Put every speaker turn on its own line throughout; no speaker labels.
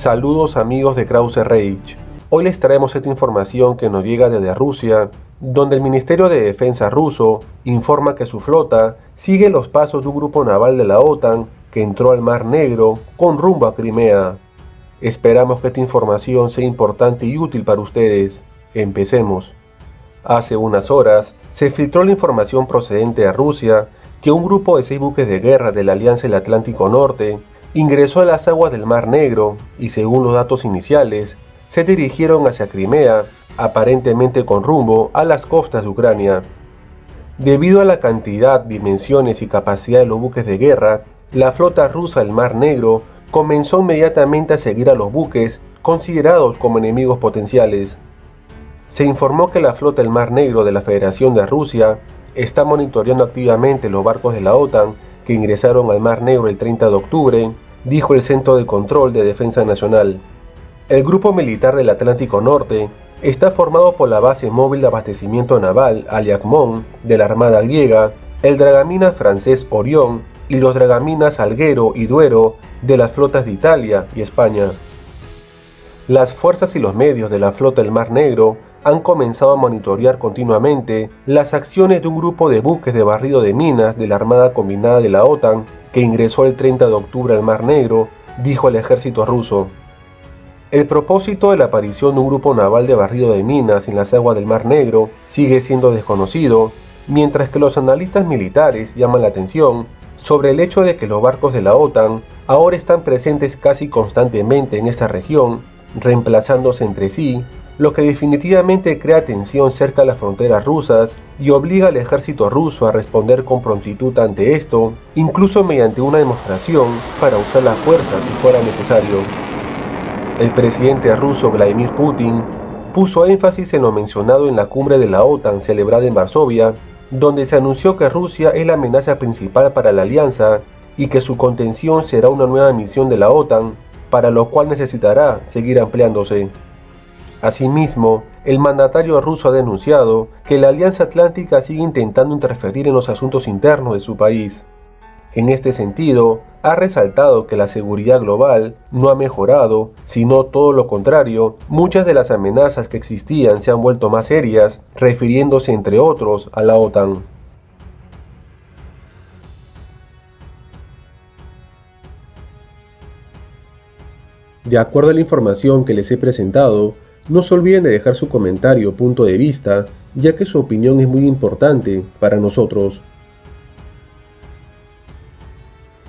Saludos amigos de Krause Rage. Hoy les traemos esta información que nos llega desde Rusia, donde el Ministerio de Defensa ruso informa que su flota sigue los pasos de un grupo naval de la OTAN que entró al Mar Negro con rumbo a Crimea. Esperamos que esta información sea importante y útil para ustedes. Empecemos. Hace unas horas se filtró la información procedente de Rusia que un grupo de seis buques de guerra de la Alianza del Atlántico Norte ingresó a las aguas del Mar Negro y según los datos iniciales, se dirigieron hacia Crimea, aparentemente con rumbo a las costas de Ucrania. Debido a la cantidad, dimensiones y capacidad de los buques de guerra, la flota rusa del Mar Negro comenzó inmediatamente a seguir a los buques considerados como enemigos potenciales. Se informó que la flota del Mar Negro de la Federación de Rusia está monitoreando activamente los barcos de la OTAN ingresaron al Mar Negro el 30 de octubre, dijo el Centro de Control de Defensa Nacional. El Grupo Militar del Atlántico Norte está formado por la base móvil de abastecimiento naval Aliakmon de la Armada griega, el dragamina francés Orión y los dragaminas Alguero y Duero de las flotas de Italia y España. Las fuerzas y los medios de la flota del Mar Negro han comenzado a monitorear continuamente las acciones de un grupo de buques de barrido de minas de la Armada Combinada de la OTAN que ingresó el 30 de octubre al Mar Negro, dijo el ejército ruso. El propósito de la aparición de un grupo naval de barrido de minas en las aguas del Mar Negro sigue siendo desconocido, mientras que los analistas militares llaman la atención sobre el hecho de que los barcos de la OTAN ahora están presentes casi constantemente en esta región, reemplazándose entre sí lo que definitivamente crea tensión cerca de las fronteras rusas y obliga al ejército ruso a responder con prontitud ante esto, incluso mediante una demostración para usar la fuerza si fuera necesario. El presidente ruso Vladimir Putin puso énfasis en lo mencionado en la cumbre de la OTAN celebrada en Varsovia, donde se anunció que Rusia es la amenaza principal para la alianza y que su contención será una nueva misión de la OTAN, para lo cual necesitará seguir ampliándose. Asimismo, el mandatario ruso ha denunciado que la Alianza Atlántica sigue intentando interferir en los asuntos internos de su país. En este sentido, ha resaltado que la seguridad global no ha mejorado, sino todo lo contrario, muchas de las amenazas que existían se han vuelto más serias, refiriéndose entre otros a la OTAN. De acuerdo a la información que les he presentado, no se olviden de dejar su comentario o punto de vista, ya que su opinión es muy importante para nosotros.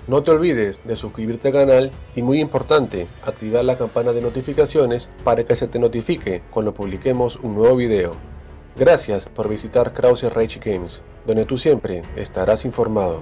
No te olvides de suscribirte al canal y muy importante, activar la campana de notificaciones para que se te notifique cuando publiquemos un nuevo video. Gracias por visitar Krause Rage Games, donde tú siempre estarás informado.